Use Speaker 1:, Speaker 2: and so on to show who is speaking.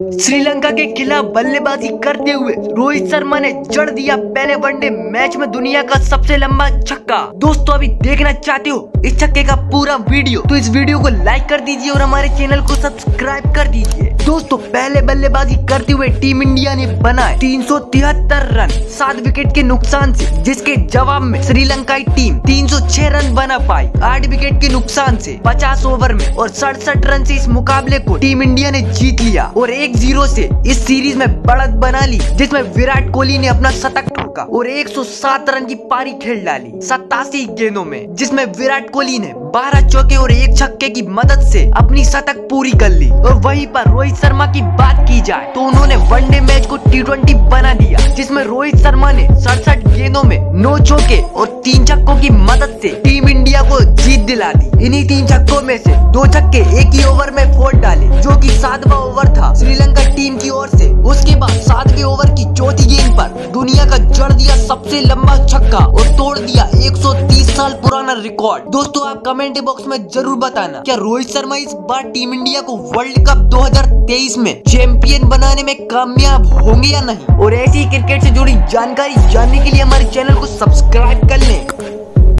Speaker 1: श्रीलंका के खिलाफ बल्लेबाजी करते हुए रोहित शर्मा ने जड़ दिया पहले वनडे मैच में दुनिया का सबसे लंबा छक्का। दोस्तों, अभी देखना चाहते हो इस छक्के का पूरा वीडियो तो इस वीडियो को लाइक कर दीजिए और हमारे चैनल को सब्सक्राइब कर दीजिए। दोस्तों, पहले बल्लेबाजी करते हुए टीम इंडिया ने बनाए तीन सौ तिहत्तर रन, सात विकेट के नुकसान ऐसी जिसके जवाब में श्रीलंकाई टीम 306 रन बना पाई। आठ विकेट के नुकसान ऐसी पचास ओवर में और सड़सठ रन ऐसी इस मुकाबले को टीम इंडिया ने जीत लिया। और एक ज़ीरो से इस सीरीज़ में बढ़त बना ली, जिसमें विराट कोहली ने अपना शतक ठोका और 107 रन की पारी खेल डाली सतासी गेंदों में, जिसमें विराट कोहली ने 12 चौके और एक छक्के की मदद से अपनी शतक पूरी कर ली। और वहीं पर रोहित शर्मा की बात की जाए तो उन्होंने वनडे मैच को टी बना दिया, जिसमें रोहित शर्मा ने सड़सठ गेंदों में नौ चौके और तीन छक्कों की मदद से टीम इंडिया को जीत दिला दी। इन्हीं तीन छक्कों में से दो छक्के एक ही ओवर में फोड़ डाले, जो कि सातवा ओवर था श्रीलंका टीम की ओर से। उसके बाद सातवें ओवर की चौथी गेंद पर दुनिया का जड़ दिया सबसे लंबा छक्का और तोड़ दिया 130 साल पुराना रिकॉर्ड। दोस्तों, आप कमेंट बॉक्स में ज़रूर बताना, क्या रोहित शर्मा इस बार टीम इंडिया को वर्ल्ड कप 2023 में चैंपियन बनाने में कामयाब होंगे या नहीं? और ऐसी क्रिकेट से जुड़ी जानकारी जानने के लिए हमारे चैनल